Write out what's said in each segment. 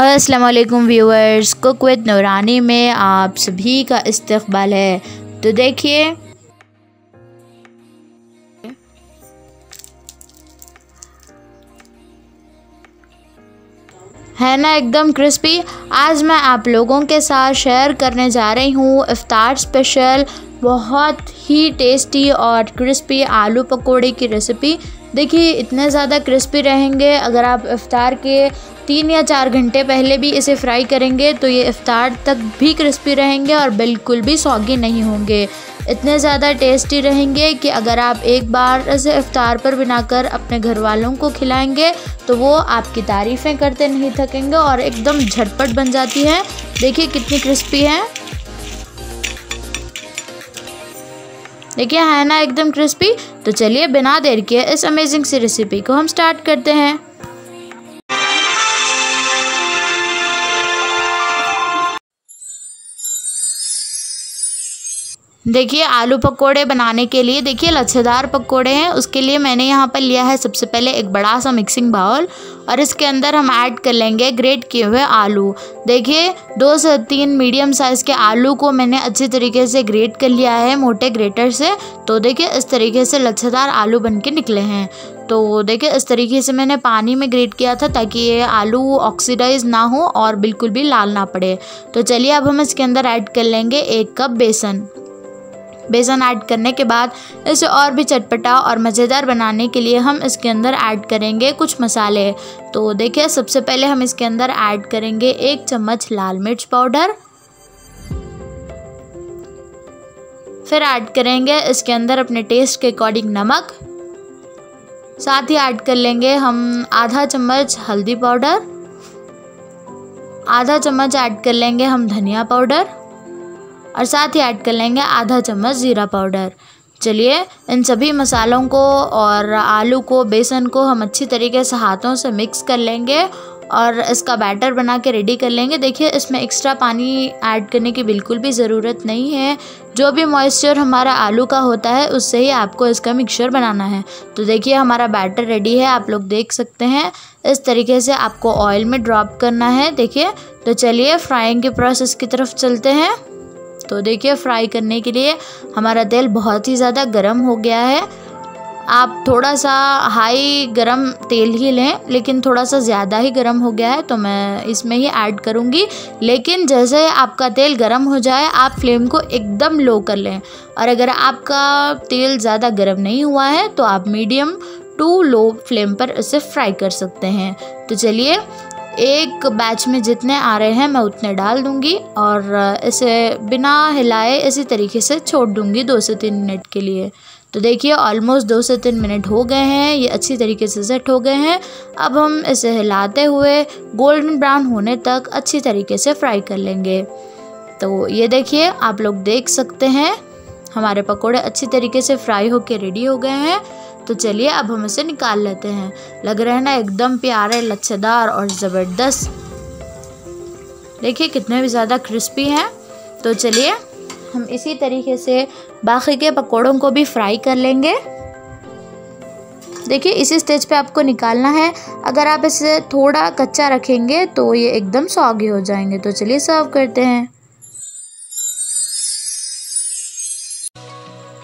वालेकुम viewers, cook with नूरानी में आप सभी का इस्तकबाल है। तो देखिए। है ना, एकदम क्रिस्पी आज मैं आप लोगों के साथ शेयर करने जा रही हूँ इफ़ार स्पेशल बहुत ही टेस्टी और क्रिस्पी आलू पकोड़े की रेसिपी देखिए, इतने ज़्यादा क्रिस्पी रहेंगे। अगर आप इफ़ार के तीन या चार घंटे पहले भी इसे फ्राई करेंगे तो ये इफ़ार तक भी क्रिस्पी रहेंगे और बिल्कुल भी सौगी नहीं होंगे। इतने ज़्यादा टेस्टी रहेंगे कि अगर आप एक बार इसे इफ़ार पर बनाकर अपने घर वालों को खिलाएँगे तो वो आपकी तारीफ़ें करते नहीं थकेंगे और एकदम झटपट बन जाती है। देखिए, कितनी क्रिस्पी है। देखिए, है ना, एकदम क्रिस्पी तो चलिए, बिना देर के इस अमेजिंग सी रेसिपी को हम स्टार्ट करते हैं। देखिए, आलू पकोड़े बनाने के लिए देखिए, लच्छेदार पकोड़े हैं। उसके लिए मैंने यहाँ पर लिया है सबसे पहले एक बड़ा सा मिक्सिंग बाउल और इसके अंदर हम ऐड कर लेंगे ग्रेट किए हुए आलू। देखिए, दो से तीन मीडियम साइज़ के आलू को मैंने अच्छी तरीके से ग्रेट कर लिया है मोटे ग्रेटर से। तो देखिए, इस तरीके से लच्छेदार आलू बन के निकले हैं। तो देखिए, इस तरीके से मैंने पानी में ग्रेट किया था ताकि ये आलू ऑक्सीडाइज ना हो और बिल्कुल भी लाल ना पड़े। तो चलिए, अब हम इसके अंदर ऐड कर लेंगे एक कप बेसन। बेसन ऐड करने के बाद इसे और भी चटपटा और मज़ेदार बनाने के लिए हम इसके अंदर ऐड करेंगे कुछ मसाले। तो देखिए, सबसे पहले हम इसके अंदर ऐड करेंगे एक चम्मच लाल मिर्च पाउडर। फिर ऐड करेंगे इसके अंदर अपने टेस्ट के अकॉर्डिंग नमक। साथ ही ऐड कर लेंगे हम आधा चम्मच हल्दी पाउडर। आधा चम्मच ऐड कर लेंगे हम धनिया पाउडर। और साथ ही ऐड कर लेंगे आधा चम्मच ज़ीरा पाउडर। चलिए, इन सभी मसालों को और आलू को, बेसन को हम अच्छी तरीके से हाथों से मिक्स कर लेंगे और इसका बैटर बना के रेडी कर लेंगे। देखिए, इसमें एक्स्ट्रा पानी ऐड करने की बिल्कुल भी ज़रूरत नहीं है। जो भी मॉइस्चर हमारा आलू का होता है, उससे ही आपको इसका मिक्सचर बनाना है। तो देखिए, हमारा बैटर रेडी है, आप लोग देख सकते हैं। इस तरीके से आपको ऑयल में ड्रॉप करना है। देखिए तो चलिए, फ्राइंग के प्रोसेस की तरफ़ चलते हैं। तो देखिए फ्राई करने के लिए हमारा तेल बहुत ही ज़्यादा गर्म हो गया है। आप थोड़ा सा हाई गरम तेल ही लें, लेकिन थोड़ा सा ज़्यादा ही गरम हो गया है तो मैं इसमें ही ऐड करूँगी। लेकिन जैसे आपका तेल गरम हो जाए, आप फ्लेम को एकदम लो कर लें। और अगर आपका तेल ज़्यादा गरम नहीं हुआ है तो आप मीडियम टू लो फ्लेम पर इसे फ्राई कर सकते हैं। तो चलिए एक बैच में जितने आ रहे हैं, मैं उतने डाल दूँगी और इसे बिना हिलाए इसी तरीके से छोड़ दूँगी दो से तीन मिनट के लिए। तो देखिए ऑलमोस्ट दो से तीन मिनट हो गए हैं, ये अच्छी तरीके से सेट हो गए हैं। अब हम इसे हिलाते हुए गोल्डन ब्राउन होने तक अच्छी तरीके से फ्राई कर लेंगे। तो ये देखिए, आप लोग देख सकते हैं, हमारे पकोड़े अच्छी तरीके से फ्राई होके रेडी हो गए हैं। तो चलिए अब हम इसे निकाल लेते हैं। लग रहे हैं ना एकदम प्यारे, लच्छेदार और ज़बरदस्त। देखिए कितने भी ज़्यादा क्रिस्पी हैं। तो चलिए हम इसी तरीके से बाकी के पकौड़ों को भी फ्राई कर लेंगे। देखिए इसी स्टेज पे आपको निकालना है। अगर आप इसे थोड़ा कच्चा रखेंगे तो ये एकदम सौगी हो जाएँगे। तो चलिए सर्व करते हैं।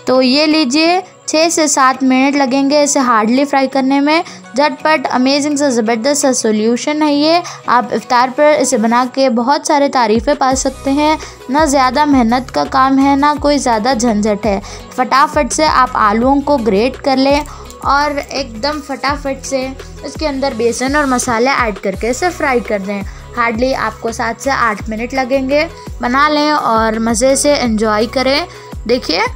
तो ये लीजिए छः से सात मिनट लगेंगे इसे हार्डली फ्राई करने में। झटपट अमेजिंग सा, ज़बरदस्त सा सोल्यूशन है ये। आप इफ़ार पर इसे बना के बहुत सारे तारीफ़ें पा सकते हैं। ना ज़्यादा मेहनत का काम है, ना कोई ज़्यादा झंझट है। फटाफट से आप आलूओं को ग्रेट कर लें और एकदम फटाफट से इसके अंदर बेसन और मसाले ऐड करके इसे फ्राई कर दें। हार्डली आपको सात से आठ मिनट लगेंगे। बना लें और मज़े से इन्जॉय करें। देखिए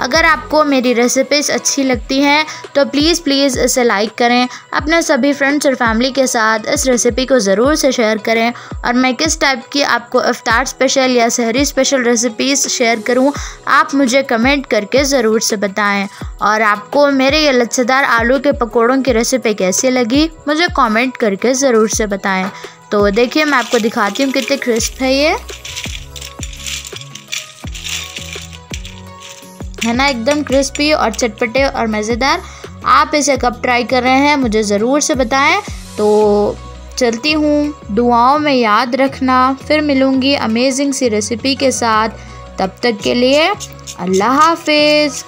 अगर आपको मेरी रेसिपीज़ अच्छी लगती हैं तो प्लीज़ प्लीज़ इसे लाइक करें। अपने सभी फ्रेंड्स और फैमिली के साथ इस रेसिपी को ज़रूर से शेयर करें। और मैं किस टाइप की आपको इफ्तार स्पेशल या शहरी स्पेशल रेसिपीज़ शेयर करूँ, आप मुझे कमेंट करके ज़रूर से बताएँ। और आपको मेरे ये लच्छेदार आलू के पकौड़ों की रेसिपी कैसी लगी, मुझे कॉमेंट करके ज़रूर से बताएँ। तो देखिए, मैं आपको दिखाती हूँ कितने क्रिस्प है ये। है ना, एकदम क्रिस्पी और चटपटे और मज़ेदार। आप इसे कब ट्राई कर रहे हैं, मुझे ज़रूर से बताएँ। तो चलती हूँ। दुआओं में याद रखना। फिर मिलूँगी अमेजिंग सी रेसिपी के साथ। तब तक के लिए अल्लाह हाफिज़।